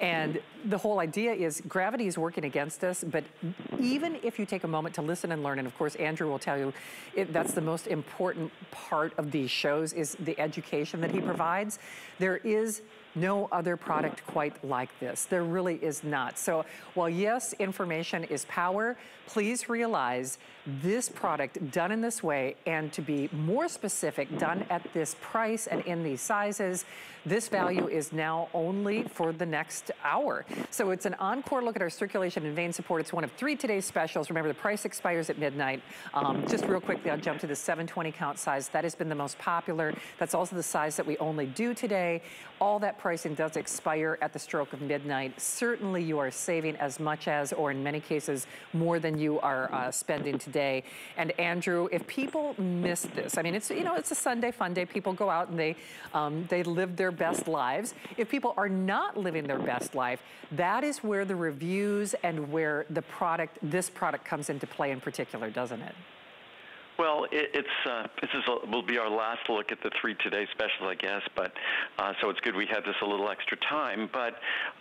And the whole idea is gravity is working against us, but even if you take a moment to listen and learn, and of course, Andrew will tell you it, that's the most important part of these shows is the education that he provides. There is no other product quite like this. There really is not. So while yes, information is power, please realize this product done in this way and to be more specific, done at this price and in these sizes, this value is now only for the next hour. So it's an encore look at our circulation and vein support. It's one of three today's specials. Remember, the price expires at midnight. Um, just real quickly, I'll jump to the 720 count size. That has been the most popular. That's also the size that we only do today. All that pricing does expire at the stroke of midnight. Certainly you are saving as much as, or in many cases, more than you are uh, spending today. And Andrew, if people miss this, I mean, it's, you know, it's a Sunday fun day. People go out and they, um, they live their best lives. If people are not living their best life, that is where the reviews and where the product, this product comes into play in particular, doesn't it? Well, it, it's uh, this is a, will be our last look at the three today specials, I guess. But uh, so it's good we had this a little extra time. But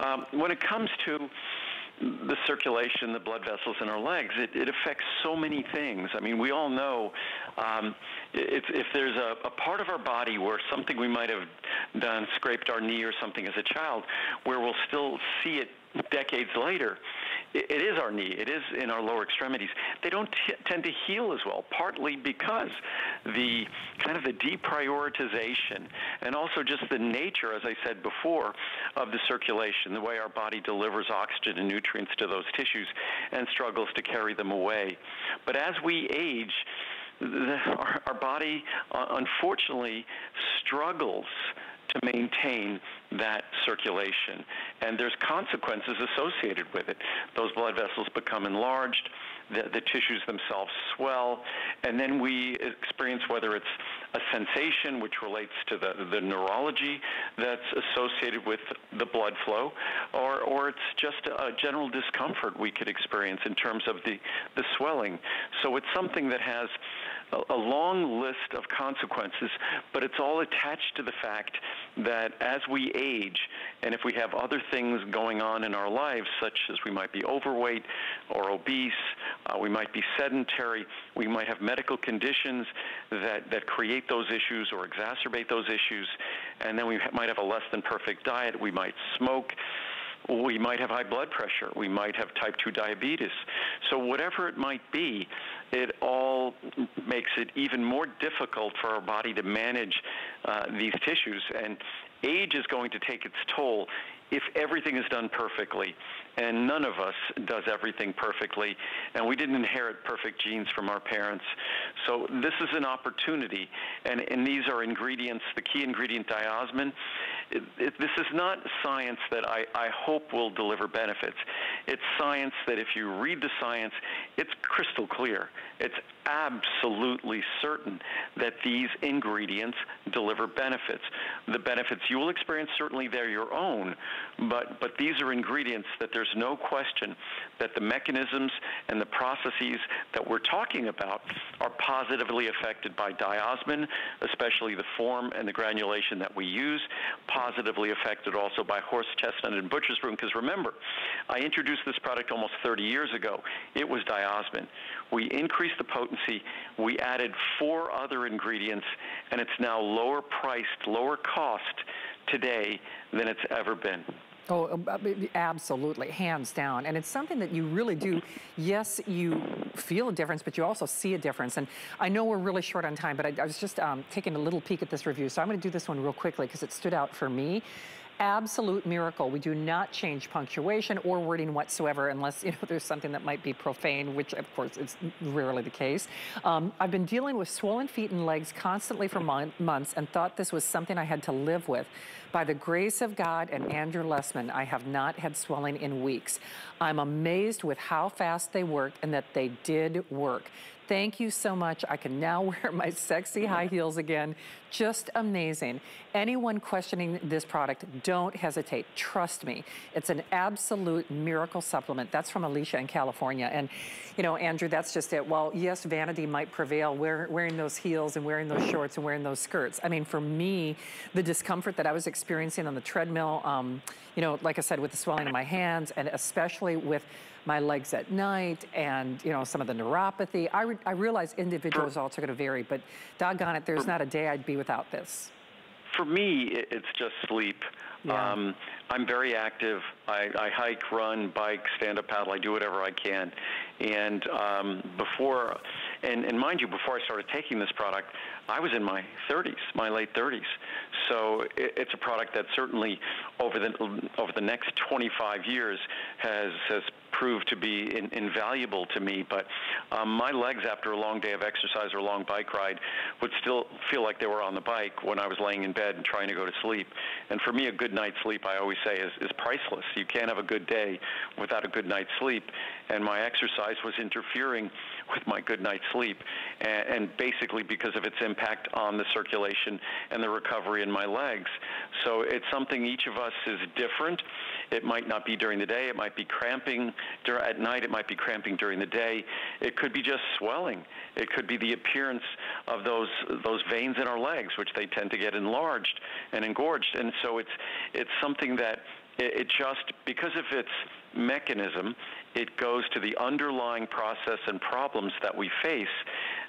um, when it comes to the circulation, the blood vessels in our legs, it, it affects so many things. I mean, we all know um, if, if there's a, a part of our body where something we might have done, scraped our knee or something as a child, where we'll still see it decades later, it is our knee. It is in our lower extremities. They don't tend to heal as well, partly because the kind of the deprioritization and also just the nature, as I said before, of the circulation, the way our body delivers oxygen and nutrients to those tissues and struggles to carry them away. But as we age, the, our, our body uh, unfortunately struggles to maintain that circulation. And there's consequences associated with it. Those blood vessels become enlarged, the, the tissues themselves swell, and then we experience whether it's a sensation which relates to the, the neurology that's associated with the blood flow, or, or it's just a general discomfort we could experience in terms of the, the swelling. So it's something that has a, a long list of consequences, but it's all attached to the fact that as we age, and if we have other things going on in our lives, such as we might be overweight or obese, uh, we might be sedentary, we might have medical conditions that, that create those issues or exacerbate those issues, and then we might have a less than perfect diet, we might smoke, we might have high blood pressure. We might have type 2 diabetes. So, whatever it might be, it all makes it even more difficult for our body to manage uh, these tissues. And age is going to take its toll if everything is done perfectly. And none of us does everything perfectly. And we didn't inherit perfect genes from our parents. So this is an opportunity. And, and these are ingredients, the key ingredient diosmin. It, it, this is not science that I, I hope will deliver benefits. It's science that if you read the science, it's crystal clear. It's absolutely certain that these ingredients deliver benefits. The benefits you will experience, certainly they're your own, but, but these are ingredients that there's no question that the mechanisms and the processes that we're talking about are positively affected by diosmin, especially the form and the granulation that we use, positively affected also by horse chestnut and butcher's broom, because remember, I introduced this product almost 30 years ago. It was diosmin. We increased the potency. We added four other ingredients, and it's now lower priced, lower cost today than it's ever been. Oh, uh, absolutely, hands down. And it's something that you really do, yes, you feel a difference, but you also see a difference. And I know we're really short on time, but I, I was just um, taking a little peek at this review. So I'm gonna do this one real quickly because it stood out for me absolute miracle. We do not change punctuation or wording whatsoever unless you know there's something that might be profane, which of course is rarely the case. Um, I've been dealing with swollen feet and legs constantly for months and thought this was something I had to live with. By the grace of God and Andrew Lessman, I have not had swelling in weeks. I'm amazed with how fast they worked and that they did work. Thank you so much. I can now wear my sexy high heels again. Just amazing. Anyone questioning this product, don't hesitate. Trust me. It's an absolute miracle supplement. That's from Alicia in California. And, you know, Andrew, that's just it. Well, yes, vanity might prevail wearing those heels and wearing those shorts and wearing those skirts. I mean, for me, the discomfort that I was experiencing on the treadmill, um, you know, like I said, with the swelling in my hands and especially with my legs at night and, you know, some of the neuropathy. I, re I realize individual results are going to vary, but doggone it, there's not a day I'd be without this. For me, it's just sleep. Yeah. Um, I'm very active. I, I hike, run, bike, stand up paddle. I do whatever I can. And um, before, and, and mind you, before I started taking this product, I was in my 30s, my late 30s. So it, it's a product that certainly over the over the next 25 years has has proved to be in, invaluable to me. But um, my legs, after a long day of exercise or a long bike ride, would still feel like they were on the bike when I was laying in bed and trying to go to sleep. And for me, a good night's sleep, I always say, is, is priceless. You can't have a good day without a good night's sleep. And my exercise was interfering with my good night's sleep, and, and basically because of its impact on the circulation and the recovery in my legs. So it's something each of us is different. It might not be during the day. It might be cramping at night. It might be cramping during the day. It could be just swelling. It could be the appearance of those those veins in our legs, which they tend to get enlarged and engorged. And so it's it's something that it, just because of its mechanism, it goes to the underlying process and problems that we face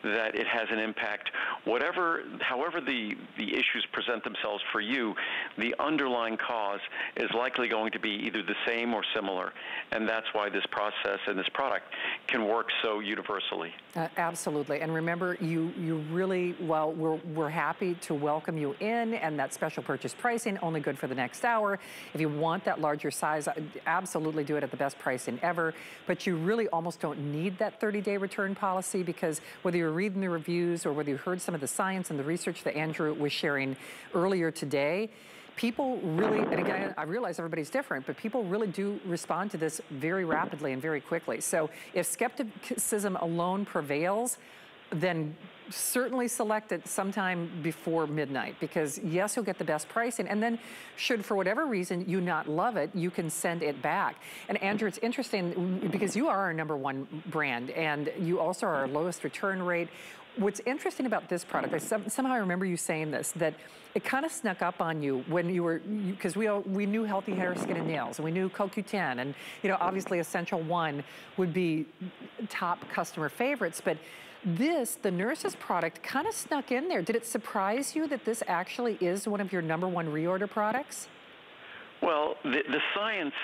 that it has an impact. Whatever, however the, the issues present themselves for you, the underlying cause is likely going to be either the same or similar. And that's why this process and this product can work so universally. Uh, absolutely. And remember, you, you really, well, we're, we're happy to welcome you in and that special purchase pricing, only good for the next hour. If you want that larger size, absolutely do it at the best pricing ever. But you really almost don't need that 30-day return policy because whether you're reading the reviews or whether you heard some of the science and the research that Andrew was sharing earlier today, people really, and again, I realize everybody's different, but people really do respond to this very rapidly and very quickly. So if skepticism alone prevails, then certainly select it sometime before midnight because yes, you'll get the best pricing. And then should for whatever reason you not love it, you can send it back. And Andrew, it's interesting because you are our number one brand and you also are our lowest return rate. What's interesting about this product, I somehow remember you saying this, that it kind of snuck up on you when you were, because we, we knew Healthy Hair, Skin, and Nails, and we knew CoQ10, and you know, obviously Essential One would be top customer favorites, but this, the Nurse's product, kind of snuck in there. Did it surprise you that this actually is one of your number one reorder products? Well, the, the science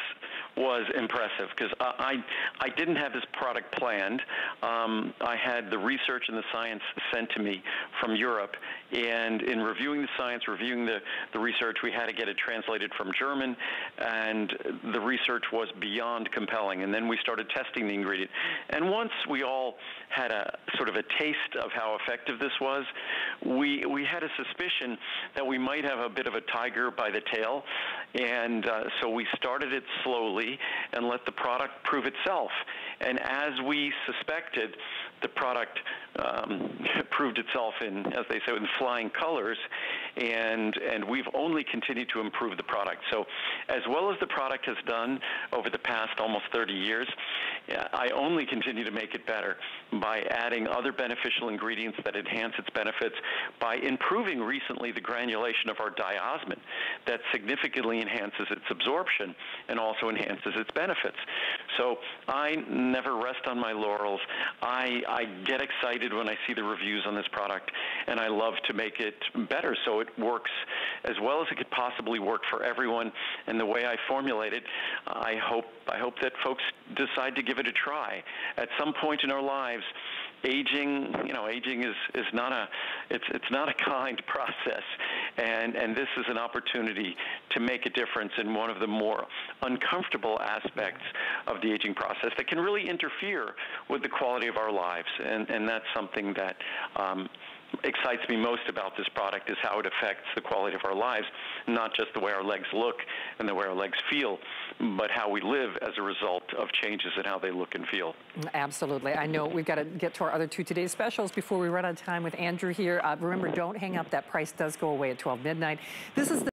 was impressive because I, I, I didn't have this product planned. Um, I had the research and the science sent to me from Europe, and in reviewing the science, reviewing the, the research, we had to get it translated from German, and the research was beyond compelling. And then we started testing the ingredient. And once we all had a sort of a taste of how effective this was, we, we had a suspicion that we might have a bit of a tiger by the tail. And uh, so we started it slowly and let the product prove itself. And as we suspected, the product um, proved itself in, as they say, in flying colors, and and we've only continued to improve the product. So, as well as the product has done over the past almost 30 years, I only continue to make it better by adding other beneficial ingredients that enhance its benefits, by improving recently the granulation of our diosmin that significantly enhances its absorption and also enhances its benefits. So I never rest on my laurels. I, I get excited when I see the reviews on this product, and I love to make it better so it works as well as it could possibly work for everyone. And the way I formulate it, I hope I hope that folks decide to give it a try. At some point in our lives, aging, you know, aging is, is not a, it's, it's not a kind process. And, and this is an opportunity to make a difference in one of the more uncomfortable aspects of the aging process that can really interfere with the quality of our lives. And, and that's something that um, excites me most about this product is how it affects the quality of our lives, not just the way our legs look and the way our legs feel, but how we live as a result of changes in how they look and feel. Absolutely. I know we've got to get to our other two today's specials before we run out of time with Andrew here. Uh, remember, don't hang up. That price does go away at 12 midnight. This is the